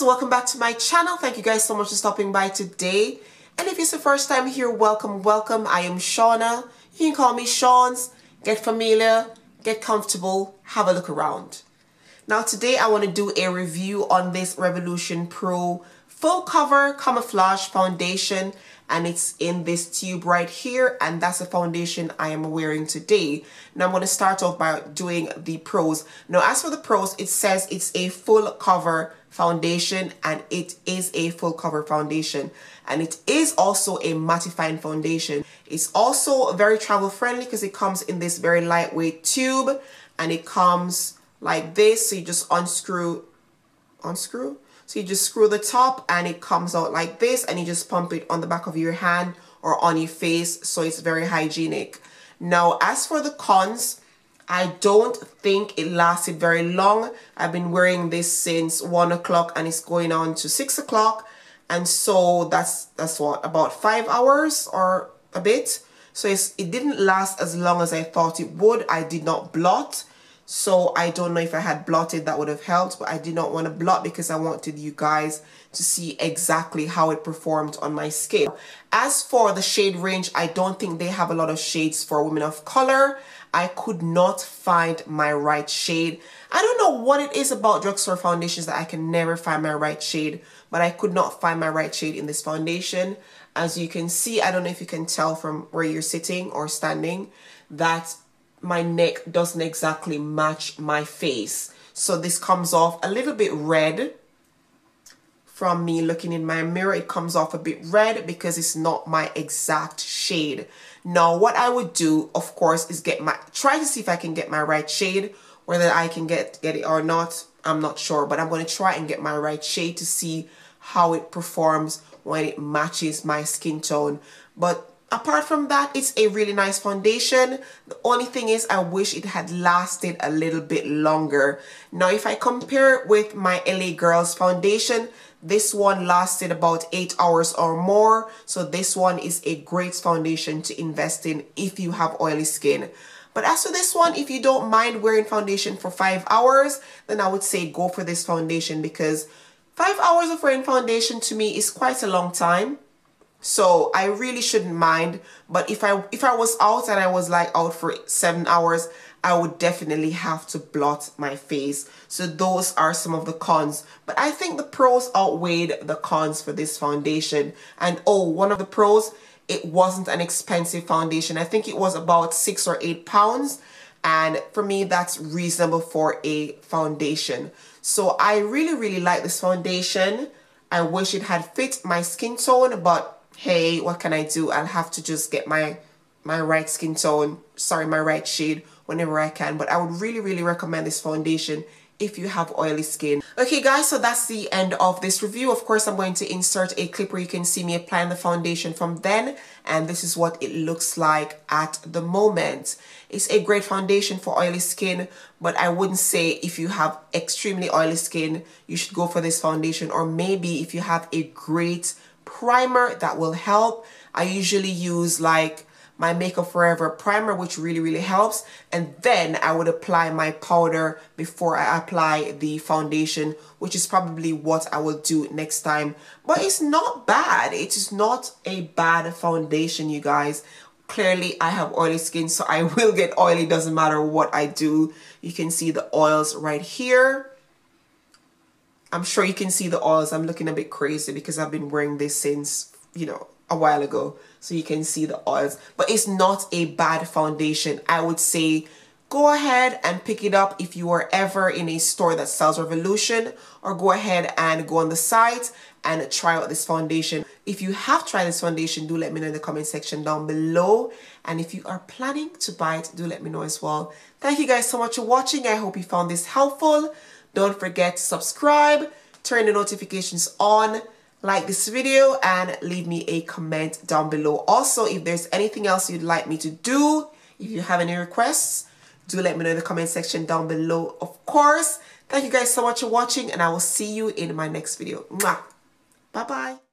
guys welcome back to my channel. Thank you guys so much for stopping by today. And if it's the first time here welcome welcome. I am Shauna. You can call me Shaunz. Get familiar get comfortable have a look around. Now today I want to do a review on this Revolution Pro full cover camouflage foundation and it's in this tube right here and that's the foundation I am wearing today. Now I'm going to start off by doing the pros. Now as for the pros it says it's a full cover foundation and it is a full cover foundation and it is also a mattifying foundation. It's also very travel friendly because it comes in this very lightweight tube and it comes like this so you just unscrew unscrew so you just screw the top and it comes out like this and you just pump it on the back of your hand or on your face so it's very hygienic. Now as for the cons, I don't think it lasted very long. I've been wearing this since 1 o'clock and it's going on to 6 o'clock. And so that's that's what, about 5 hours or a bit. So it didn't last as long as I thought it would. I did not blot. So I don't know if I had blotted that would have helped, but I did not want to blot because I wanted you guys to see exactly how it performed on my skin. As for the shade range, I don't think they have a lot of shades for women of color. I could not find my right shade. I don't know what it is about drugstore foundations that I can never find my right shade, but I could not find my right shade in this foundation. As you can see, I don't know if you can tell from where you're sitting or standing, that my neck doesn't exactly match my face. So this comes off a little bit red from me looking in my mirror. It comes off a bit red because it's not my exact shade. Now what I would do, of course, is get my, try to see if I can get my right shade. Whether I can get, get it or not, I'm not sure. But I'm going to try and get my right shade to see how it performs when it matches my skin tone. But apart from that it's a really nice foundation. The only thing is I wish it had lasted a little bit longer. Now if I compare it with my LA Girls foundation this one lasted about 8 hours or more. So this one is a great foundation to invest in if you have oily skin. But as for this one if you don't mind wearing foundation for 5 hours then I would say go for this foundation because 5 hours of wearing foundation to me is quite a long time so I really shouldn't mind. But if I if I was out and I was like out for seven hours, I would definitely have to blot my face. So those are some of the cons. But I think the pros outweighed the cons for this foundation. And oh, one of the pros, it wasn't an expensive foundation. I think it was about six or eight pounds. And for me, that's reasonable for a foundation. So I really, really like this foundation. I wish it had fit my skin tone, but hey, what can I do? I'll have to just get my my right skin tone, sorry, my right shade whenever I can. But I would really, really recommend this foundation if you have oily skin. Okay guys, so that's the end of this review. Of course, I'm going to insert a clip where you can see me applying the foundation from then. And this is what it looks like at the moment. It's a great foundation for oily skin, but I wouldn't say if you have extremely oily skin, you should go for this foundation. Or maybe if you have a great primer that will help. I usually use like my Make Up For Ever primer, which really, really helps. And then I would apply my powder before I apply the foundation, which is probably what I will do next time. But it's not bad. It is not a bad foundation, you guys. Clearly, I have oily skin, so I will get oily, doesn't matter what I do. You can see the oils right here. I'm sure you can see the oils. I'm looking a bit crazy because I've been wearing this since, you know, a while ago. So you can see the oils. But it's not a bad foundation. I would say go ahead and pick it up if you are ever in a store that sells Revolution or go ahead and go on the site and try out this foundation. If you have tried this foundation, do let me know in the comment section down below. And if you are planning to buy it, do let me know as well. Thank you guys so much for watching. I hope you found this helpful. Don't forget to subscribe, turn the notifications on, like this video, and leave me a comment down below. Also, if there's anything else you'd like me to do, if you have any requests, do let me know in the comment section down below, of course. Thank you guys so much for watching, and I will see you in my next video. Bye-bye.